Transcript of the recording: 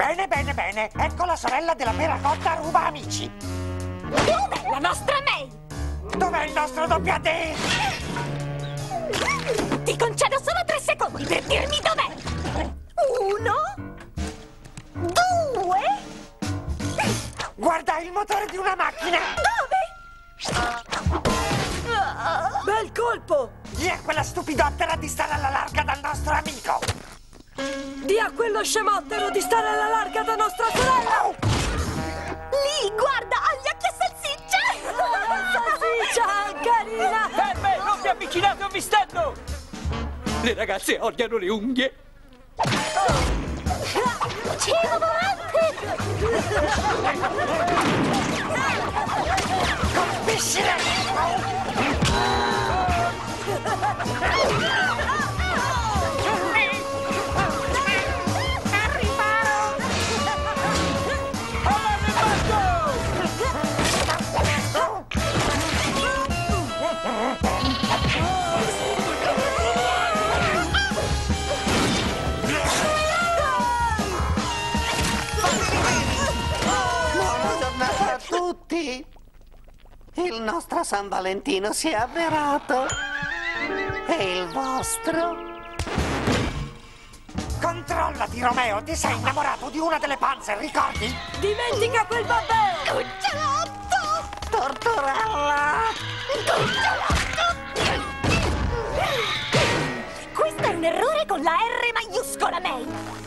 Bene, bene, bene. Ecco la sorella della pera cotta ruba amici. Dov'è la nostra May? Dov'è il nostro doppia D? Ti concedo solo tre secondi per dirmi dov'è. Uno. Due. Guarda il motore di una macchina. Dove? Bel colpo! Chi è quella stupidottera di stare alla larga dal nostro amico? Di a quello scemottero di stare alla larga da nostra sorella! Lì, guarda, ha gli occhi a salsiccia! Salsiccia, carina! Ferme, non vi avvicinate o vi stendo! Le ragazze odiano le unghie. Cielo volante! Colpiscile! Il nostro San Valentino si è avverato. E il vostro? Controllati, Romeo! Ti sei innamorato di una delle panze, ricordi? Dimentica quel babbè! Cucciolotto! Tortorella! Bye.